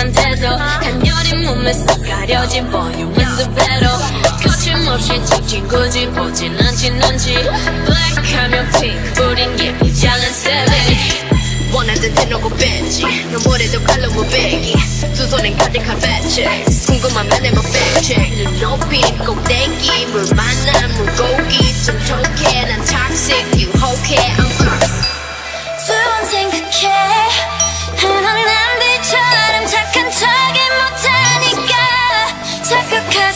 상태도 간열린 몸에서 가려진 볼륨은 두 배로 거침없이 찍힌 굳이 보진 않진 않지. 블랙하면 핑크 우린 예쁘장한 savage 원하는 대놓고 뺐지. 넌 뭐래도 칼로고 배기. 두 손엔 가득한 배치 궁금하면 해봐 팩check. 눈높이 꼭대기. 물 만나 물고기. 좀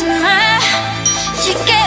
smile you get.